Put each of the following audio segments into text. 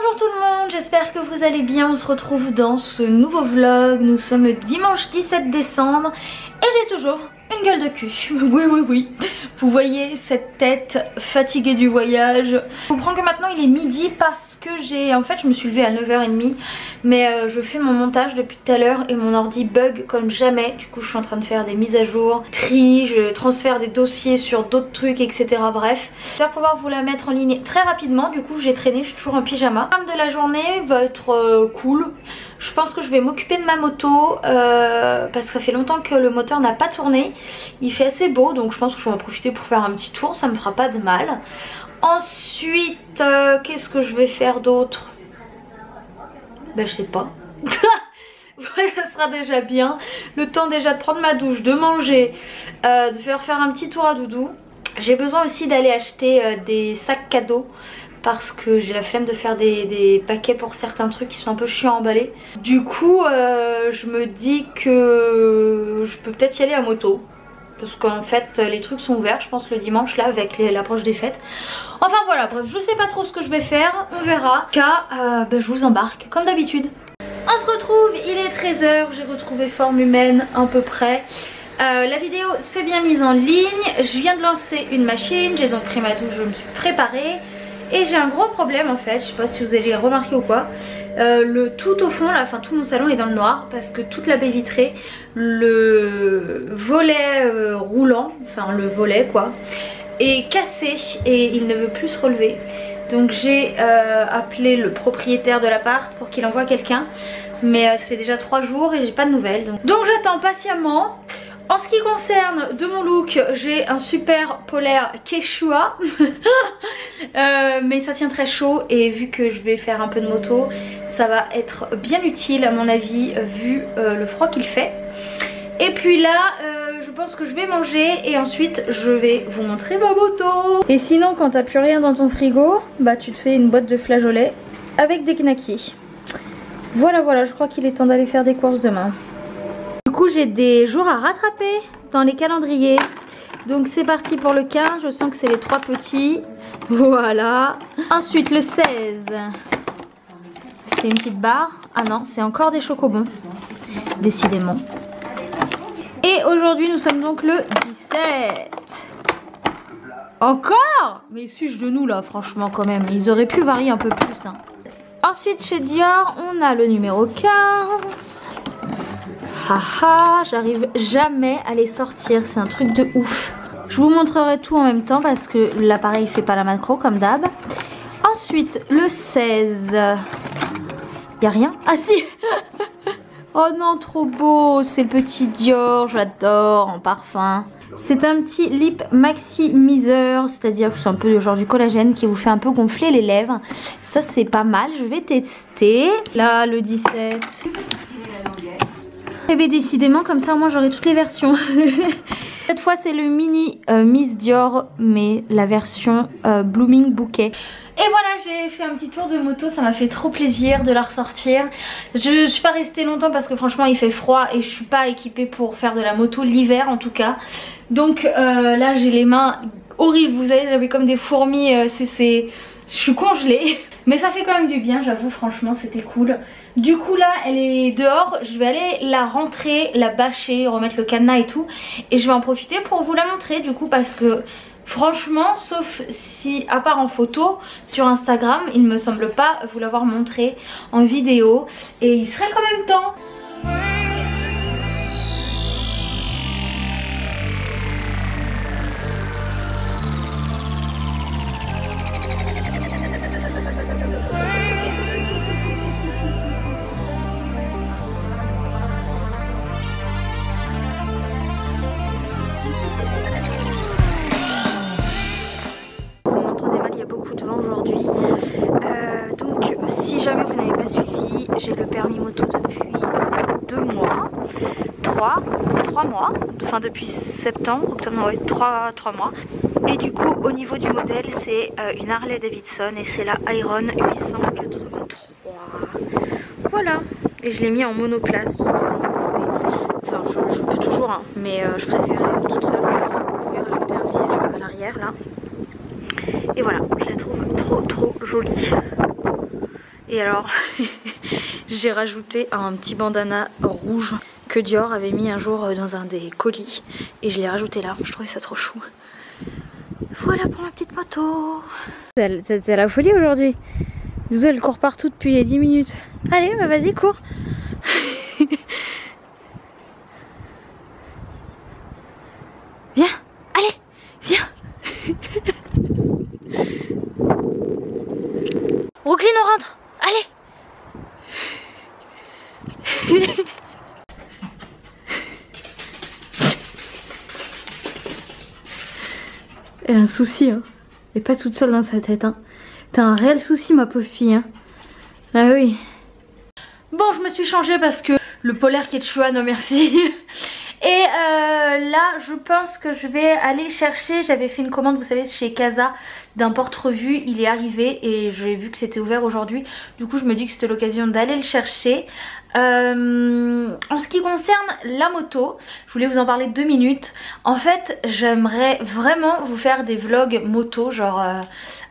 Bonjour tout le monde, j'espère que vous allez bien, on se retrouve dans ce nouveau vlog, nous sommes le dimanche 17 décembre et j'ai toujours une gueule de cul, oui oui oui. Vous voyez cette tête fatiguée du voyage. Je comprends que maintenant il est midi parce que j'ai... En fait je me suis levée à 9h30 Mais euh, je fais mon montage depuis tout à l'heure et mon ordi bug comme jamais. Du coup je suis en train de faire des mises à jour, tri, je transfère des dossiers sur d'autres trucs etc. Bref, j'espère pouvoir vous la mettre en ligne très rapidement. Du coup j'ai traîné, je suis toujours en pyjama. Le de la journée va être euh, cool je pense que je vais m'occuper de ma moto euh, parce que ça fait longtemps que le moteur n'a pas tourné. Il fait assez beau donc je pense que je vais en profiter pour faire un petit tour, ça me fera pas de mal. Ensuite, euh, qu'est-ce que je vais faire d'autre? Ben je sais pas. ça sera déjà bien. Le temps déjà de prendre ma douche, de manger, euh, de faire un petit tour à doudou. J'ai besoin aussi d'aller acheter des sacs cadeaux parce que j'ai la flemme de faire des, paquets pour certains trucs qui sont un peu chiants à emballer. Du coup, euh, je me dis que je peux peut-être y aller à moto. Parce qu'en fait, les trucs sont ouverts, je pense, le dimanche, là, avec l'approche des fêtes. Enfin voilà, bref, je sais pas trop ce que je vais faire, on verra. Car, euh, ben, je vous embarque, comme d'habitude. On se retrouve, il est 13h, j'ai retrouvé forme humaine à peu près. Euh, la vidéo s'est bien mise en ligne, je viens de lancer une machine, j'ai donc pris ma douche, je me suis préparée. Et j'ai un gros problème en fait, je sais pas si vous avez remarqué ou quoi euh, le tout au fond là, enfin tout mon salon est dans le noir parce que toute la baie vitrée, le volet euh, roulant, enfin le volet quoi, est cassé et il ne veut plus se relever. Donc j'ai euh, appelé le propriétaire de l'appart pour qu'il envoie quelqu'un. Mais ça fait déjà 3 jours et j'ai pas de nouvelles. Donc, donc j'attends patiemment. En ce qui concerne de mon look, j'ai un super polaire Quechua. Euh, mais ça tient très chaud et vu que je vais faire un peu de moto, ça va être bien utile à mon avis vu euh, le froid qu'il fait. Et puis là, euh, je pense que je vais manger et ensuite je vais vous montrer ma moto. Et sinon, quand t'as plus rien dans ton frigo, bah tu te fais une boîte de flageolets avec des knackis. Voilà, voilà, je crois qu'il est temps d'aller faire des courses demain. J'ai des jours à rattraper dans les calendriers. Donc c'est parti pour le 15, je sens que c'est les trois petits. Voilà. Ensuite le 16, c'est une petite barre. Ah non, c'est encore des chocobons. Décidément. Et aujourd'hui nous sommes donc le 17. Encore? Mais ils suis de nous là franchement quand même? Ils auraient pu varier un peu plus. Hein. Ensuite chez Dior on a le numéro 15. Haha, j'arrive jamais à les sortir, c'est un truc de ouf. Je vous montrerai tout en même temps parce que l'appareil fait pas la macro comme d'hab. Ensuite, le 16. Y a rien? Ah si Oh non, trop beau C'est le petit Dior, j'adore, en parfum. C'est un petit lip maximiseur, c'est-à-dire que c'est un peu le genre du collagène qui vous fait un peu gonfler les lèvres. Ça, c'est pas mal, je vais tester. Là, le 17. Eh bien décidément comme ça moi j'aurai toutes les versions. Cette fois c'est le mini euh, Miss Dior mais la version euh, Blooming Bouquet. Et voilà j'ai fait un petit tour de moto, ça m'a fait trop plaisir de la ressortir. Je suis pas restée longtemps parce que franchement il fait froid et je suis pas équipée pour faire de la moto l'hiver en tout cas. Donc euh, là j'ai les mains horribles, vous savez j'avais comme des fourmis, c'est... Je suis congelée. Mais ça fait quand même du bien, j'avoue, franchement, c'était cool. Du coup, là, elle est dehors. Je vais aller la rentrer, la bâcher, remettre le cadenas et tout. Et je vais en profiter pour vous la montrer, du coup, parce que... Franchement, sauf si, à part en photo, sur Instagram, il me semble pas vous l'avoir montré en vidéo. Et il serait quand même temps depuis septembre, octobre, ouais, trois, trois mois. Et du coup, au niveau du modèle, c'est euh, une Harley Davidson et c'est la Iron 883. Voilà. Et je l'ai mis en monoplace parce que vous pouvez, enfin je, peux toujours, hein, mais euh, je préfère toute seule. Vous pouvez rajouter un siège à l'arrière là. Et voilà, je la trouve trop trop jolie. Et alors, j'ai rajouté un petit bandana rouge que Dior avait mis un jour dans un des colis. Et je l'ai rajouté là, je trouvais ça trop chou. Voilà pour ma petite moto. C'était la folie aujourd'hui. Zouzou elle court partout depuis 10 minutes. Allez, bah vas-y, cours. viens, allez, viens. Brooklyn, on rentre. Allez. Elle a un souci, hein. Elle est pas toute seule dans sa tête, hein. T'as un réel souci, ma pauvre fille, hein. Ah oui. Bon, je me suis changée parce que le polaire Quechua, non merci. Et euh, là, je pense que je vais aller chercher, j'avais fait une commande, vous savez, chez Casa d'un porte-revue. Il est arrivé et j'ai vu que c'était ouvert aujourd'hui. Du coup, je me dis que c'était l'occasion d'aller le chercher. Euh, en ce qui concerne la moto, je voulais vous en parler deux minutes. En fait, j'aimerais vraiment vous faire des vlogs moto, genre euh,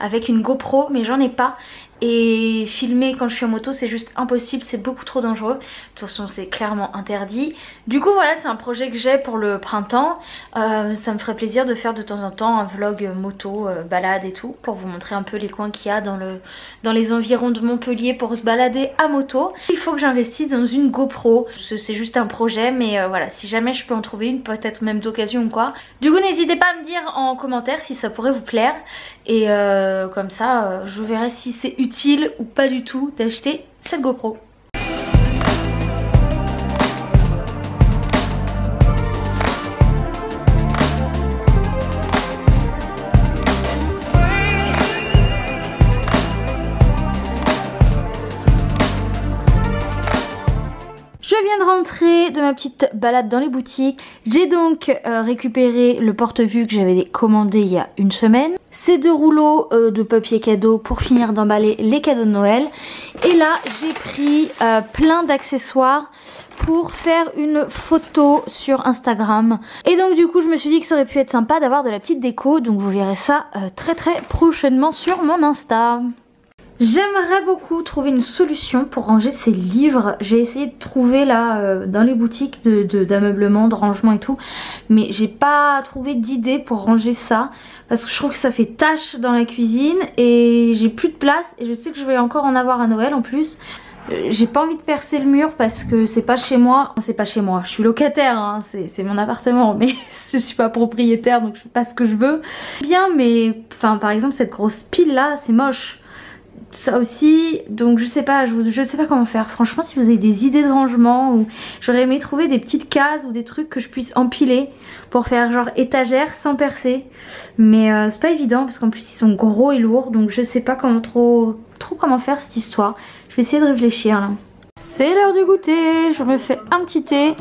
avec une GoPro, mais j'en ai pas et filmer quand je suis en moto c'est juste impossible, c'est beaucoup trop dangereux. De toute façon c'est clairement interdit. Du coup voilà c'est un projet que j'ai pour le printemps. Euh, ça me ferait plaisir de faire de temps en temps un vlog moto, euh, balade et tout pour vous montrer un peu les coins qu'il y a dans, le, dans les environs de Montpellier pour se balader à moto. Il faut que j'investisse dans une GoPro, c'est juste un projet mais euh, voilà si jamais je peux en trouver une peut-être même d'occasion ou quoi. Du coup n'hésitez pas à me dire en commentaire si ça pourrait vous plaire et comme ça je verrai si c'est utile utile ou pas du tout d'acheter cette GoPro. De ma petite balade dans les boutiques. J'ai donc euh, récupéré le porte-vue que j'avais commandé il y a une semaine. Ces deux rouleaux euh, de papier cadeau pour finir d'emballer les cadeaux de Noël. Et là, j'ai pris euh, plein d'accessoires pour faire une photo sur Instagram. Et donc du coup, je me suis dit que ça aurait pu être sympa d'avoir de la petite déco. Donc vous verrez ça très très prochainement sur mon Insta. J'aimerais beaucoup trouver une solution pour ranger ces livres. J'ai essayé de trouver là euh, dans les boutiques d'ameublement, de, de, rangement et tout. Mais j'ai pas trouvé d'idée pour ranger ça. Parce que je trouve que ça fait tâche dans la cuisine. Et j'ai plus de place. Et je sais que je vais encore en avoir à Noël en plus. Euh, j'ai pas envie de percer le mur parce que c'est pas chez moi. C'est pas chez moi, je suis locataire, hein. c'est mon appartement. Mais je suis pas propriétaire donc je fais pas ce que je veux. Bien mais, enfin par exemple cette grosse pile là c'est moche ça aussi donc je sais pas je, je, sais pas comment faire franchement si vous avez des idées de rangement ou j'aurais aimé trouver des petites cases ou des trucs que je puisse empiler pour faire genre étagère sans percer mais euh, c'est pas évident parce qu'en plus ils sont gros et lourds donc je sais pas comment trop trop comment faire cette histoire je vais essayer de réfléchir là c'est l'heure du goûter, je me fais un petit thé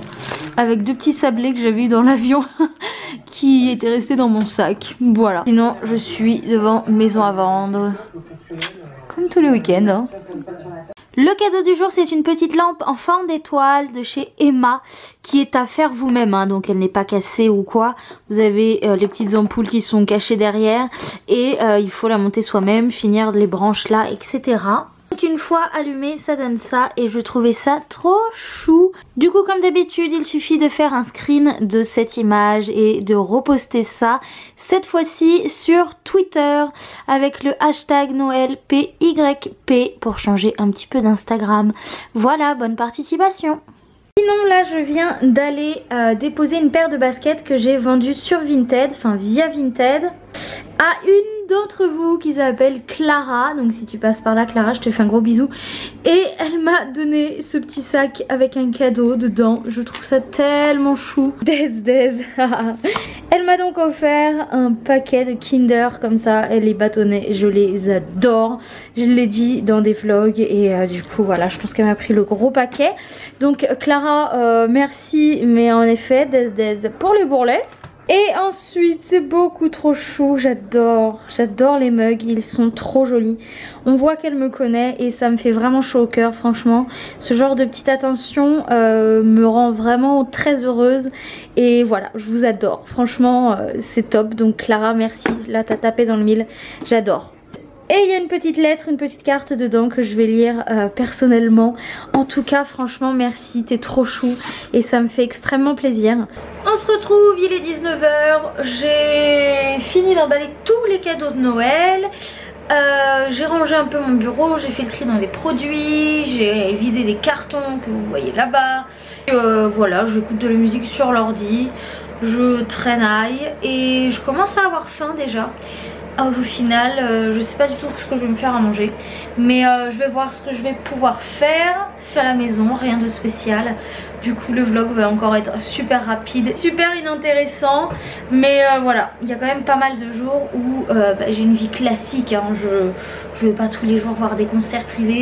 avec deux petits sablés que j'avais eu dans l'avion qui étaient restés dans mon sac. Voilà. Sinon, je suis devant Maison à vendre. Comme tous les week-ends. Hein. Le cadeau du jour c'est une petite lampe en forme d'étoile de chez Emma qui est à faire vous-même hein, donc elle n'est pas cassée ou quoi. Vous avez euh, les petites ampoules qui sont cachées derrière et euh, il faut la monter soi-même, finir les branches là etc. Une fois allumé ça donne ça et je trouvais ça trop chou. Du coup comme d'habitude il suffit de faire un screen de cette image et de reposter ça cette fois-ci sur Twitter avec le hashtag NoëlPYP pour changer un petit peu d'Instagram. Voilà bonne participation Sinon là je viens d'aller euh, déposer une paire de baskets que j'ai vendues sur Vinted, enfin via Vinted à une d'entre vous qui s'appelle Clara. Donc si tu passes par là Clara, je te fais un gros bisou. Et elle m'a donné ce petit sac avec un cadeau dedans. Je trouve ça tellement chou. Des des. elle m'a donc offert un paquet de Kinder comme ça. Elle les bâtonnets, je les adore. Je l'ai dit dans des vlogs et euh, du coup voilà, je pense qu'elle m'a pris le gros paquet. Donc Clara, euh, merci. Mais en effet, des des pour les bourrelets. Et ensuite, c'est beaucoup trop chou, j'adore, j'adore les mugs, ils sont trop jolis. On voit qu'elle me connaît et ça me fait vraiment chaud au cœur, franchement. Ce genre de petite attention euh, me rend vraiment très heureuse. Et voilà, je vous adore, franchement, euh, c'est top. Donc Clara, merci, là t'as tapé dans le mille, j'adore. Et il y a une petite lettre, une petite carte dedans que je vais lire euh, personnellement. En tout cas, franchement, merci, t'es trop chou et ça me fait extrêmement plaisir. On se retrouve, il est 19h, j'ai fini d'emballer tous les cadeaux de Noël. Euh, j'ai rangé un peu mon bureau, j'ai fait le tri dans les produits, j'ai vidé des cartons que vous voyez là-bas. Euh, voilà, j'écoute de la musique sur l'ordi, je traînaille et je commence à avoir faim déjà. Au final, euh, je sais pas du tout ce que je vais me faire à manger. Mais euh, je vais voir ce que je vais pouvoir faire à la maison, rien de spécial. Du coup le vlog va encore être super rapide, super inintéressant. Mais euh, voilà, il y a quand même pas mal de jours où bah, j'ai une vie classique. Hein. Je, je vais pas tous les jours voir des concerts privés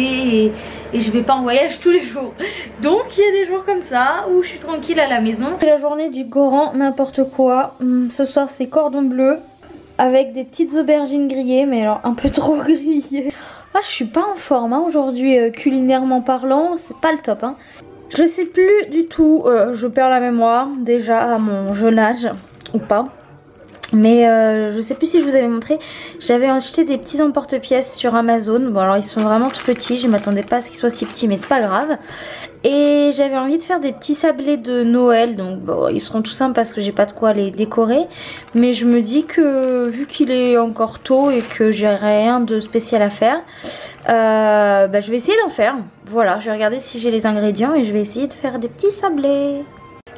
et, et je vais pas en voyage tous les jours. Donc il y a des jours comme ça où je suis tranquille à la maison. C'est la journée du Goran, n'importe quoi. Hum, ce soir c'est cordon bleu avec des petites aubergines grillées, mais alors un peu trop grillées. Ah, je suis pas en forme hein, aujourd'hui, euh, culinairement parlant, c'est pas le top. Hein. Je sais plus du tout, euh, je perds la mémoire déjà à mon jeune âge, ou pas. Mais euh, je sais plus si je vous avais montré, j'avais acheté des petits emporte-pièces sur Amazon. Bon alors ils sont vraiment tout petits, je m'attendais pas à ce qu'ils soient si petits mais c'est pas grave. Et j'avais envie de faire des petits sablés de Noël, donc bon ils seront tout simples parce que j'ai pas de quoi les décorer. Mais je me dis que vu qu'il est encore tôt et que j'ai rien de spécial à faire, euh, bah, je vais essayer d'en faire. Voilà, je vais regarder si j'ai les ingrédients et je vais essayer de faire des petits sablés.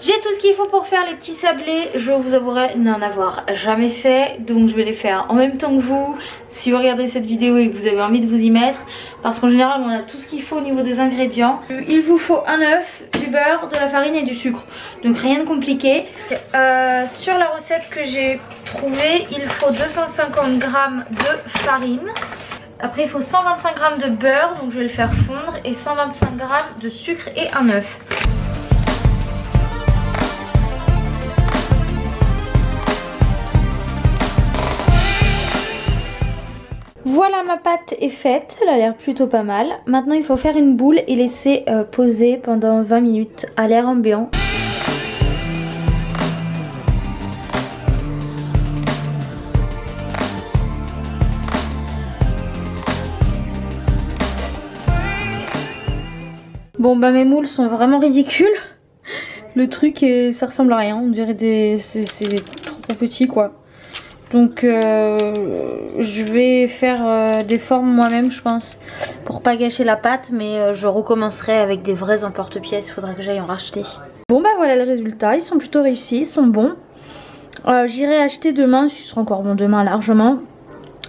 J'ai tout ce qu'il faut pour faire les petits sablés, je vous avouerai n'en avoir jamais fait, donc je vais les faire en même temps que vous, si vous regardez cette vidéo et que vous avez envie de vous y mettre, parce qu'en général on a tout ce qu'il faut au niveau des ingrédients. Il vous faut un œuf, du beurre, de la farine et du sucre, donc rien de compliqué. Euh, sur la recette que j'ai trouvée, il faut 250 g de farine. Après il faut 125 g de beurre, donc je vais le faire fondre, et 125 g de sucre et un œuf. Voilà ma pâte est faite, elle a l'air plutôt pas mal. Maintenant il faut faire une boule et laisser euh, poser pendant 20 minutes à l'air ambiant. Bon bah mes moules sont vraiment ridicules. Le truc est, ça ressemble à rien, on dirait des... c'est trop petit quoi. Donc euh, je vais faire euh, des formes moi-même je pense pour pas gâcher la pâte mais euh, je recommencerai avec des vrais emporte-pièces, il faudra que j'aille en racheter. Bon bah voilà le résultat, ils sont plutôt réussis, ils sont bons. J'irai acheter demain, ce sera encore bon demain largement,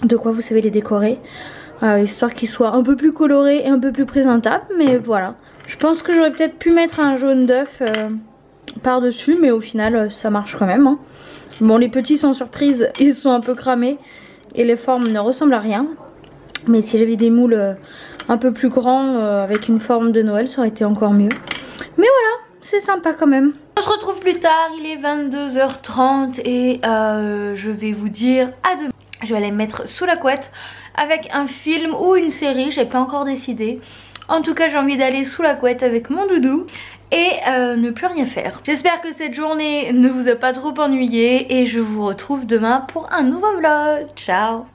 de quoi vous savez les décorer. histoire qu'ils soient un peu plus colorés et un peu plus présentables mais voilà. Je pense que j'aurais peut-être pu mettre un jaune d'œuf par dessus mais au final ça marche quand même. Hein. Bon les petits sans surprise ils sont un peu cramés et les formes ne ressemblent à rien. Mais si j'avais des moules euh, un peu plus grands euh, avec une forme de Noël ça aurait été encore mieux. Mais voilà c'est sympa quand même. On se retrouve plus tard, il est 22h30 et euh, je vais vous dire à demain. Je vais aller me mettre sous la couette avec un film ou une série, j'ai pas encore décidé. En tout cas j'ai envie d'aller sous la couette avec mon doudou et euh, ne plus rien faire. J'espère que cette journée ne vous a pas trop ennuyé et je vous retrouve demain pour un nouveau vlog. Ciao